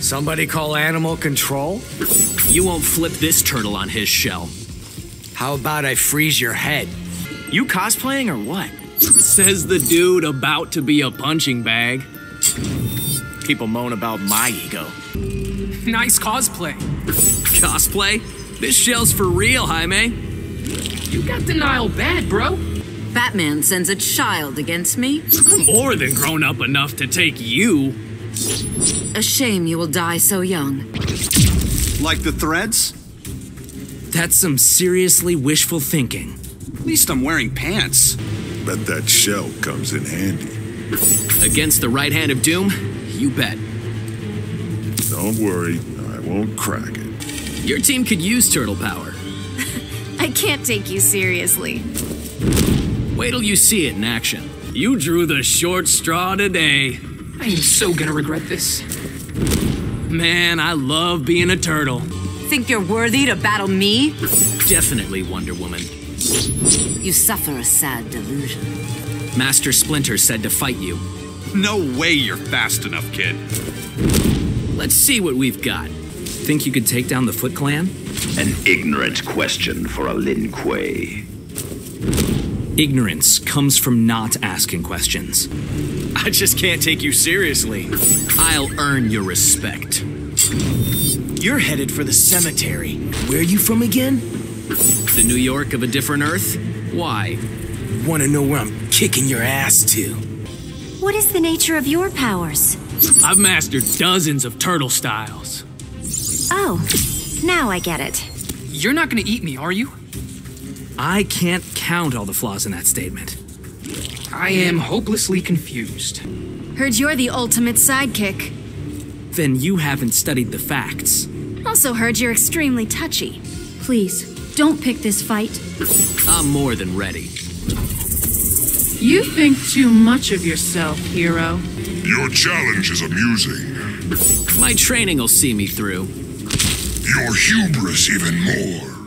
Somebody call animal control? You won't flip this turtle on his shell. How about I freeze your head? You cosplaying or what? Says the dude about to be a punching bag. People moan about my ego. Nice cosplay. Cosplay? This shell's for real, Jaime. You got denial bad, bro. Batman sends a child against me? More than grown up enough to take you. A shame you will die so young. Like the threads? That's some seriously wishful thinking. At least I'm wearing pants. Bet that shell comes in handy. Against the right hand of doom? You bet. Don't worry, I won't crack it. Your team could use turtle power. I can't take you seriously. Wait till you see it in action. You drew the short straw today. I am so gonna regret this. Man, I love being a turtle. Think you're worthy to battle me? Definitely Wonder Woman. You suffer a sad delusion. Master Splinter said to fight you. No way you're fast enough, kid. Let's see what we've got. Think you could take down the Foot Clan? An ignorant question for a Lin Kuei. Ignorance comes from not asking questions. I just can't take you seriously. I'll earn your respect. You're headed for the cemetery. Where are you from again? The New York of a different Earth? Why? Want to know where I'm kicking your ass to? What is the nature of your powers? I've mastered dozens of turtle styles. Oh, now I get it. You're not gonna eat me, are you? I can't count all the flaws in that statement. I am hopelessly confused. Heard you're the ultimate sidekick. Then you haven't studied the facts. Also heard you're extremely touchy. Please, don't pick this fight. I'm more than ready. You think too much of yourself, hero. Your challenge is amusing. My training will see me through. Your hubris even more.